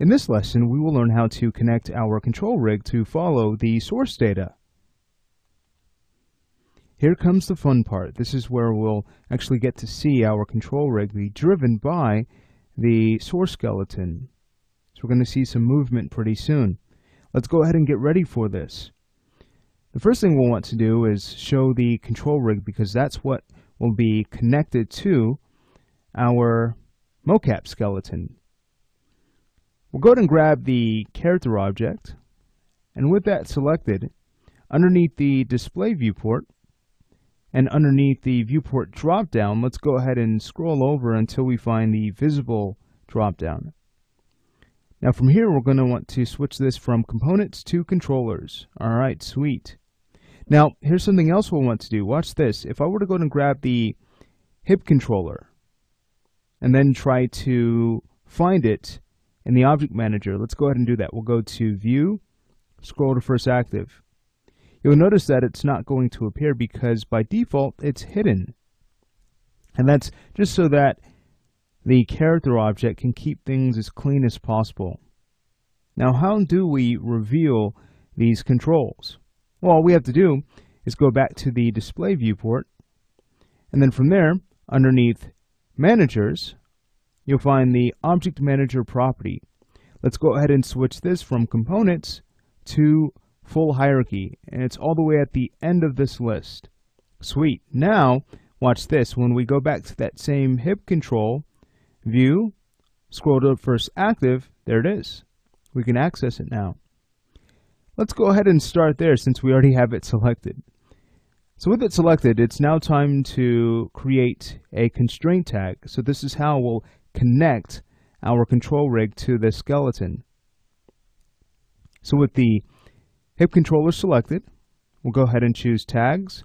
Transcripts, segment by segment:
In this lesson, we will learn how to connect our control rig to follow the source data. Here comes the fun part. This is where we'll actually get to see our control rig be driven by the source skeleton. So we're going to see some movement pretty soon. Let's go ahead and get ready for this. The first thing we'll want to do is show the control rig because that's what will be connected to our mocap skeleton. We'll go ahead and grab the character object, and with that selected, underneath the display viewport, and underneath the viewport dropdown, let's go ahead and scroll over until we find the visible dropdown. Now from here, we're going to want to switch this from components to controllers. All right, sweet. Now, here's something else we'll want to do. Watch this. If I were to go and grab the hip controller and then try to find it in the object manager, let's go ahead and do that. We'll go to view, scroll to first active. You'll notice that it's not going to appear because by default it's hidden. And that's just so that the character object can keep things as clean as possible. Now how do we reveal these controls? Well, all we have to do is go back to the display viewport, and then from there, underneath Managers, you'll find the Object Manager property. Let's go ahead and switch this from Components to Full Hierarchy, and it's all the way at the end of this list. Sweet. Now, watch this. When we go back to that same hip control, View, scroll to First Active, there it is. We can access it now. Let's go ahead and start there since we already have it selected. So with it selected, it's now time to create a constraint tag. So this is how we'll connect our control rig to the skeleton. So with the hip controller selected, we'll go ahead and choose tags.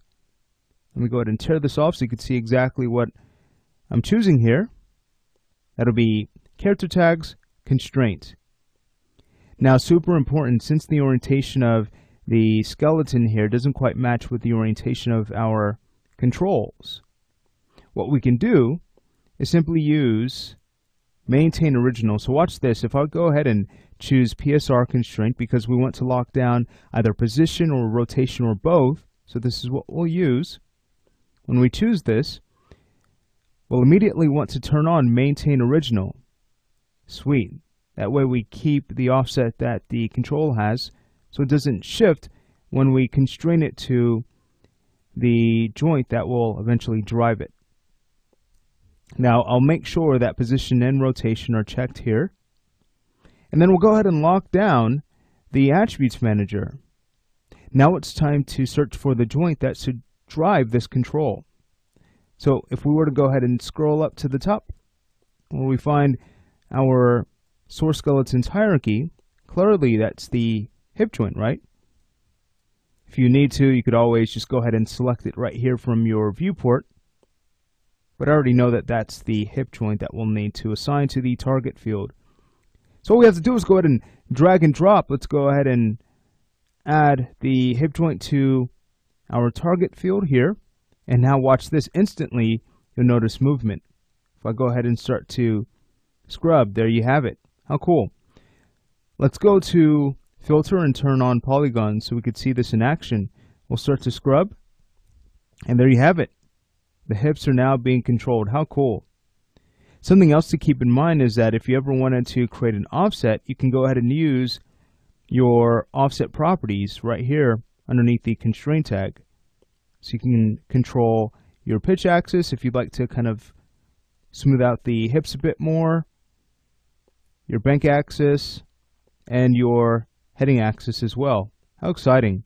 Let me go ahead and tear this off so you can see exactly what I'm choosing here. That'll be character tags, constraint. Now, super important, since the orientation of the skeleton here doesn't quite match with the orientation of our controls, what we can do is simply use maintain original. So watch this. If I go ahead and choose PSR constraint because we want to lock down either position or rotation or both, so this is what we'll use. When we choose this, we'll immediately want to turn on maintain original. Sweet. That way we keep the offset that the control has so it doesn't shift when we constrain it to the joint that will eventually drive it. Now I'll make sure that position and rotation are checked here. And then we'll go ahead and lock down the attributes manager. Now it's time to search for the joint that should drive this control. So if we were to go ahead and scroll up to the top, where we find our source skeleton's hierarchy, clearly that's the hip joint, right? If you need to, you could always just go ahead and select it right here from your viewport. But I already know that that's the hip joint that we'll need to assign to the target field. So all we have to do is go ahead and drag and drop. Let's go ahead and add the hip joint to our target field here. And now watch this instantly, you'll notice movement. If I go ahead and start to scrub, there you have it. How cool. Let's go to filter and turn on polygons so we could see this in action. We'll start to scrub. And there you have it. The hips are now being controlled. How cool. Something else to keep in mind is that if you ever wanted to create an offset, you can go ahead and use your offset properties right here underneath the constraint tag. So you can control your pitch axis if you'd like to kind of smooth out the hips a bit more your bank axis, and your heading axis as well. How exciting.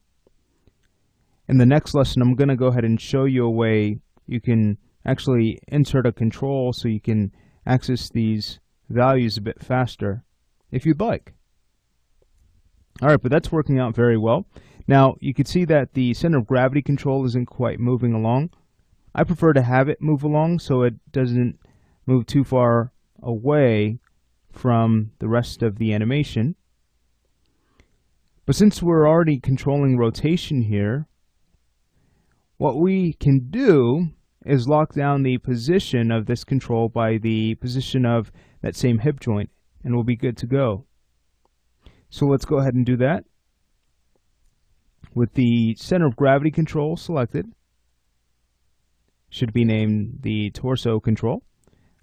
In the next lesson, I'm going to go ahead and show you a way you can actually insert a control so you can access these values a bit faster if you'd like. Alright, but that's working out very well. Now, you can see that the center of gravity control isn't quite moving along. I prefer to have it move along so it doesn't move too far away from the rest of the animation. But since we're already controlling rotation here, what we can do is lock down the position of this control by the position of that same hip joint, and we'll be good to go. So let's go ahead and do that. With the center of gravity control selected, should be named the torso control.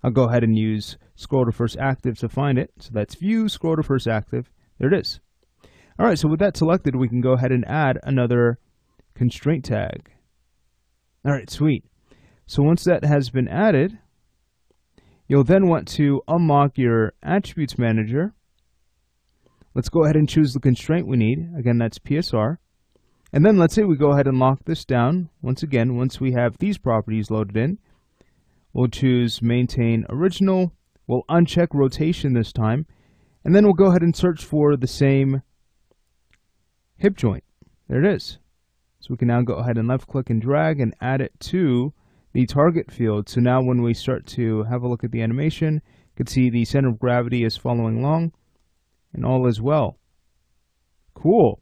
I'll go ahead and use scroll to first active to find it. So that's view, scroll to first active. There it is. All right, so with that selected, we can go ahead and add another constraint tag. All right, sweet. So once that has been added, you'll then want to unlock your attributes manager. Let's go ahead and choose the constraint we need. Again, that's PSR. And then let's say we go ahead and lock this down. Once again, once we have these properties loaded in, we'll choose maintain original. We'll uncheck rotation this time. And then we'll go ahead and search for the same hip joint. There it is. So we can now go ahead and left click and drag and add it to the target field. So now when we start to have a look at the animation, you can see the center of gravity is following along and all is well. Cool.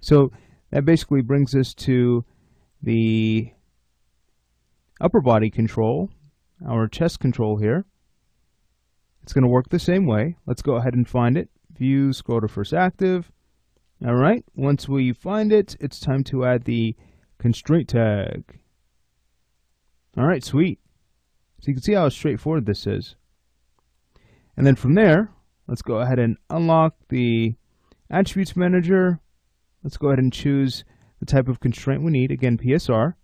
So that basically brings us to the upper body control, our chest control here. It's going to work the same way. Let's go ahead and find it. View, scroll to first active. All right, once we find it, it's time to add the constraint tag. All right, sweet. So you can see how straightforward this is. And then from there, let's go ahead and unlock the attributes manager. Let's go ahead and choose the type of constraint we need. Again, PSR.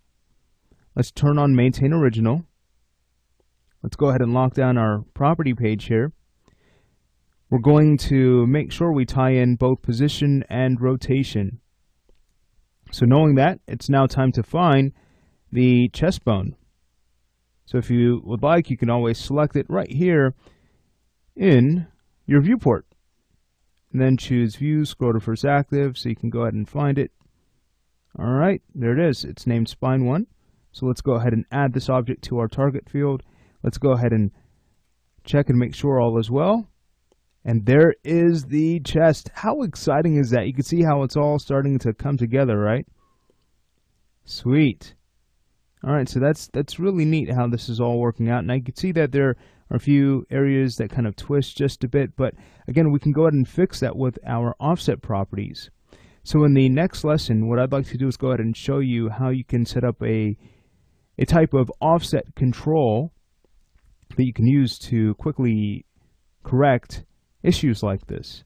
Let's turn on maintain original. Let's go ahead and lock down our property page here. We're going to make sure we tie in both position and rotation. So knowing that, it's now time to find the chest bone. So if you would like, you can always select it right here in your viewport. And then choose View, scroll to first active, so you can go ahead and find it. All right, there it is. It's named Spine 1. So let's go ahead and add this object to our target field. Let's go ahead and check and make sure all is well. And there is the chest. How exciting is that? You can see how it's all starting to come together, right? Sweet. All right, so that's that's really neat how this is all working out. And I can see that there are a few areas that kind of twist just a bit, but again, we can go ahead and fix that with our offset properties. So in the next lesson, what I'd like to do is go ahead and show you how you can set up a, a type of offset control that you can use to quickly correct issues like this.